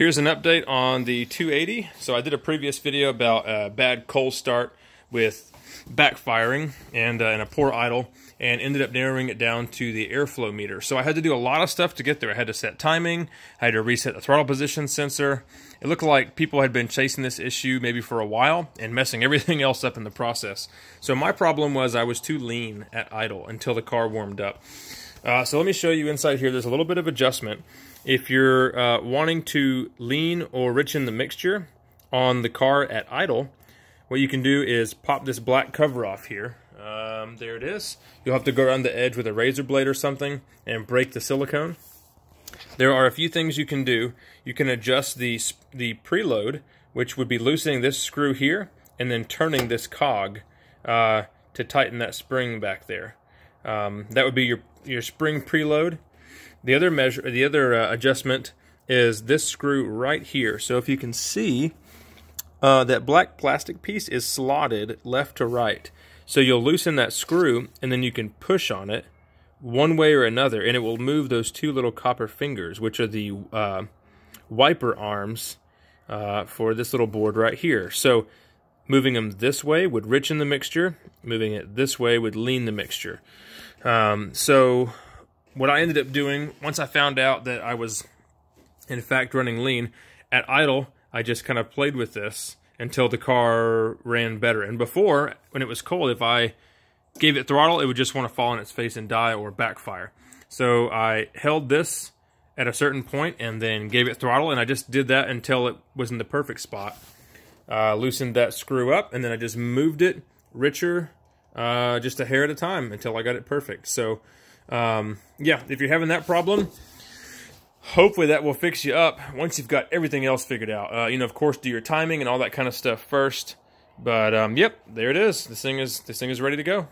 Here's an update on the 280. So I did a previous video about a bad cold start with backfiring and, uh, and a poor idle and ended up narrowing it down to the airflow meter. So I had to do a lot of stuff to get there. I had to set timing, I had to reset the throttle position sensor. It looked like people had been chasing this issue maybe for a while and messing everything else up in the process. So my problem was I was too lean at idle until the car warmed up. Uh, so let me show you inside here. There's a little bit of adjustment. If you're uh, wanting to lean or richen the mixture on the car at idle, what you can do is pop this black cover off here. Um, there it is. You'll have to go around the edge with a razor blade or something and break the silicone. There are a few things you can do. You can adjust the, the preload, which would be loosening this screw here and then turning this cog uh, to tighten that spring back there. Um, that would be your, your spring preload. The other measure, the other uh, adjustment is this screw right here. So if you can see, uh, that black plastic piece is slotted left to right. So you'll loosen that screw and then you can push on it one way or another and it will move those two little copper fingers, which are the uh, wiper arms uh, for this little board right here. So moving them this way would richen the mixture, moving it this way would lean the mixture. Um, so what I ended up doing, once I found out that I was in fact running lean, at idle, I just kind of played with this until the car ran better. And before, when it was cold, if I gave it throttle, it would just want to fall on its face and die or backfire. So I held this at a certain point and then gave it throttle, and I just did that until it was in the perfect spot. Uh, loosened that screw up, and then I just moved it richer, uh, just a hair at a time until I got it perfect. So um, yeah, if you're having that problem, hopefully that will fix you up once you've got everything else figured out. Uh, you know, of course, do your timing and all that kind of stuff first. But um, yep, there it is. This thing is this thing is ready to go.